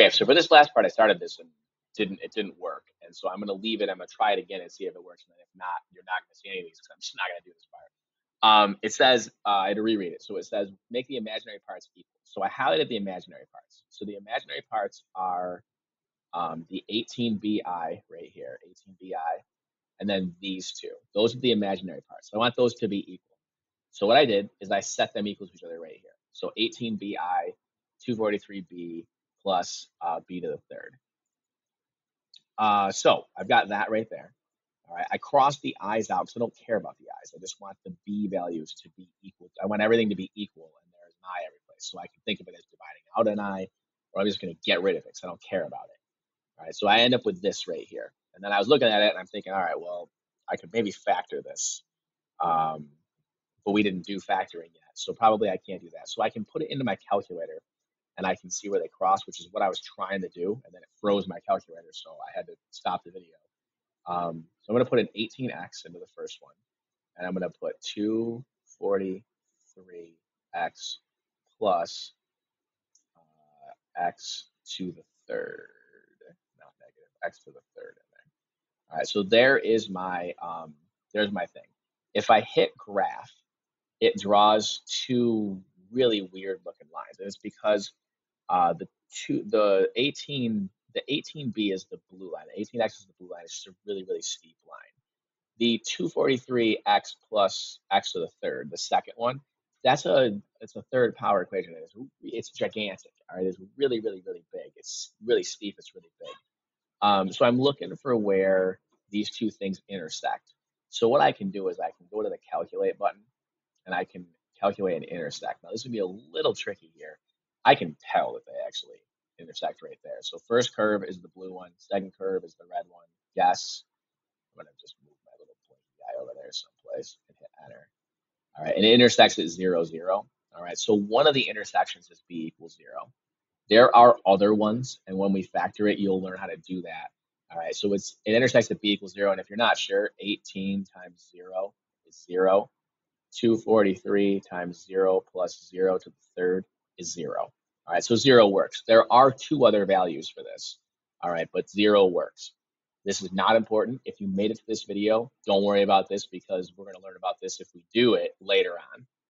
Okay, so for this last part, I started this and didn't it didn't work, and so I'm gonna leave it. I'm gonna try it again and see if it works. And if not, you're not gonna see any of these because I'm just not gonna do this part. Um, it says uh, I had to reread it. So it says make the imaginary parts equal. So I highlighted the imaginary parts. So the imaginary parts are um, the 18bi right here, 18bi, and then these two. Those are the imaginary parts. So I want those to be equal. So what I did is I set them equal to each other right here. So 18bi, 243b plus uh, b to the third. Uh, so I've got that right there. All right, I cross the i's out because I don't care about the i's. I just want the b values to be equal. I want everything to be equal, and there's an i every place. So I can think of it as dividing out an i, or I'm just going to get rid of it because I don't care about it. All right, so I end up with this right here. And then I was looking at it and I'm thinking, all right, well, I could maybe factor this. Um, but we didn't do factoring yet. So probably I can't do that. So I can put it into my calculator and I can see where they cross, which is what I was trying to do. And then it froze my calculator. So I had to stop the video. Um, so I'm going to put an 18x into the first one. And I'm going to put 243x plus uh, x to the third, not negative, x to the third in there. All right, so there is my, um, there's my thing. If I hit graph, it draws two really weird looking lines. And it's because uh, the two, the 18, the 18b is the blue line. The 18x is the blue line. It's just a really, really steep line. The 243x plus x to the third, the second one, that's a it's a third power equation. It's it's gigantic. All right, it's really, really, really big. It's really steep. It's really big. Um, so I'm looking for where these two things intersect. So what I can do is I can go to the calculate button and I can calculate an intersect. Now this would be a little tricky here. I can tell that they actually intersect right there. So first curve is the blue one, second curve is the red one. Yes. I'm gonna just move my little pointy guy over there someplace and hit enter. All right, and it intersects at zero, zero. All right, so one of the intersections is b equals zero. There are other ones, and when we factor it, you'll learn how to do that. All right, so it's it intersects at b equals zero, and if you're not sure, 18 times zero is zero. 243 times zero plus zero to the third is zero. All right, so zero works. There are two other values for this. All right, but zero works. This is not important. If you made it to this video, don't worry about this because we're going to learn about this if we do it later on.